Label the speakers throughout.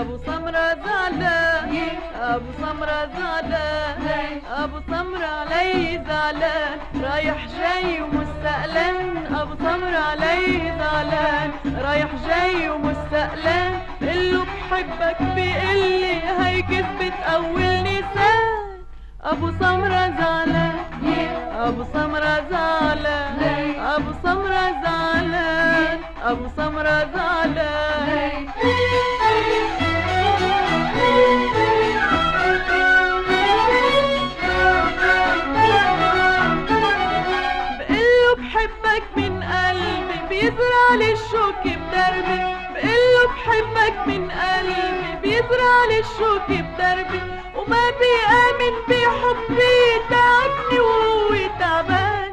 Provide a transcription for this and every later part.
Speaker 1: أبو سمرة زعلان أبو سمرة زعلان أبو سمرة علي زعلان رايح جاي ومستقلان أبو سمرة علي زعلان رايح جاي ومستقلان قله بحبك بيقلي هي كذبة اول نسان أبو سمرة زعلان أبو سمرة قلبي بيزرع لي الشوك بدربي بقله بحبك من قلبي بيزرع لي الشوك بدربي وما بيآمن بحبي تعبني وهو تعبان.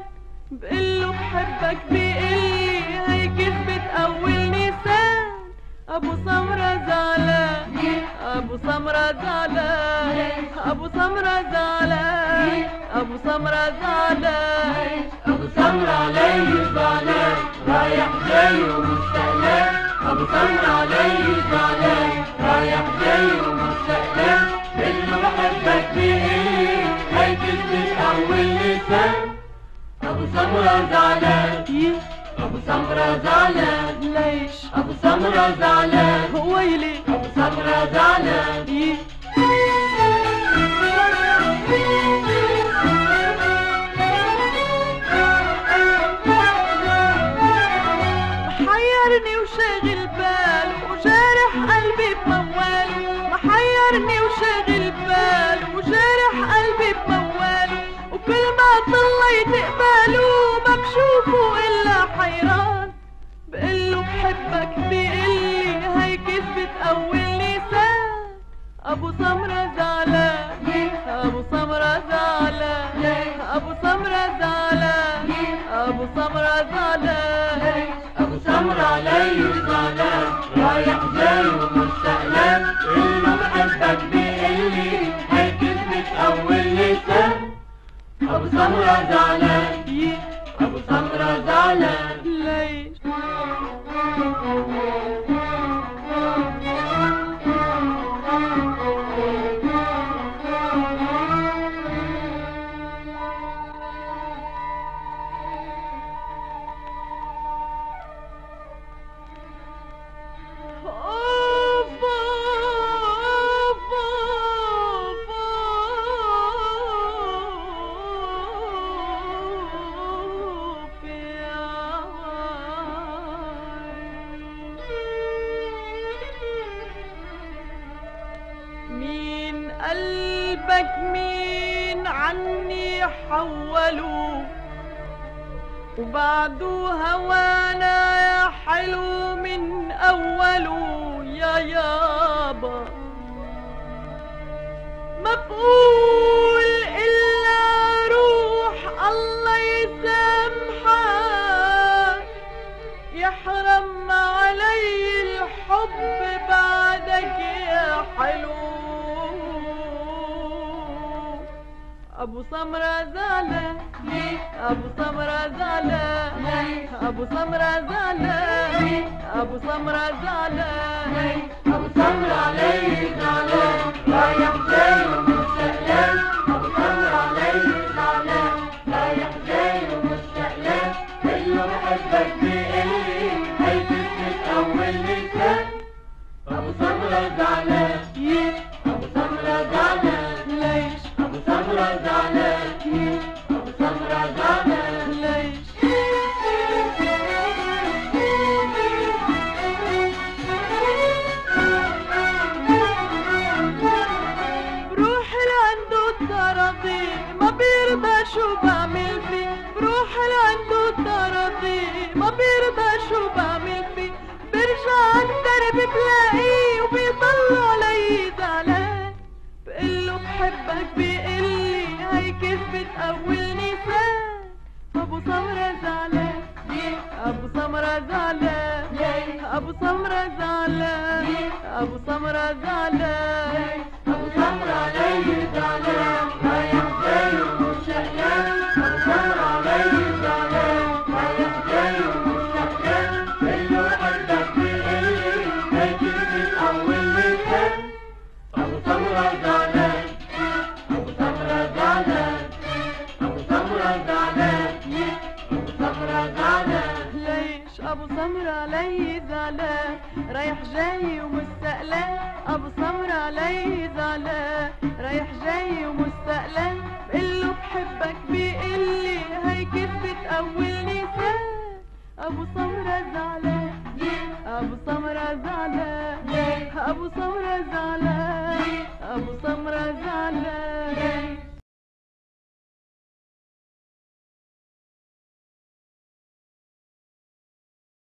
Speaker 1: بقله بحبك بيقلي هي كذبة أول نسان أبو سمرة زعلان أبو سمرة زعلان أبو سمرة زعلان أبو سمرة زعلان
Speaker 2: سمر علي زعلان رايح جاي ومستقلان أبو سمر علي زعلان رايح جاي ومستقلان اللي بحبك بايه هي كذبة اول لسان. أبو سمر زعلان. أبو سمر زعلان.
Speaker 1: ليش؟
Speaker 2: أبو سمر زعلان.
Speaker 1: ويلي
Speaker 2: أبو سمر زعلان.
Speaker 1: طليت قباله ما بشوفه الا حيران بقله بحبك بيقلي هي كذبة اول لسان أبو سمرة Madonna. قلبك مين عني حولوا وبعده هوانا يا حلو من أوله يا يابا. ما أبو سمرة زعلان أبو سمرة زعلان أبو سمرة زعلان أبو سمرة زعلان
Speaker 2: أبو سمر
Speaker 1: ما بيرضى شو بعمل فيه بروح لعنده التراضي ما بيرضى شو بعمل فيه برجع عالدرب بلاقيه وبيطلع علي زعلان بقله بحبك بيقلي هي كذبة أول نسان أبو سمرة زعلان. أبو سمرة زعلان. أبو سمرة زعلان. أبو سمرة زعلان.
Speaker 2: أبو سمر علي زعلان؟ أبو سمرة علي زعلان رايح جاي ومستقلان
Speaker 1: ابو سمرة علي زعلان رايح جاي ومستقلان له بحبك بيقلي هيك بتقول نسان ابو سمرة زعلان ابو سمرة زعلان أبو سمرة زعلان أبو سمرة زعلان.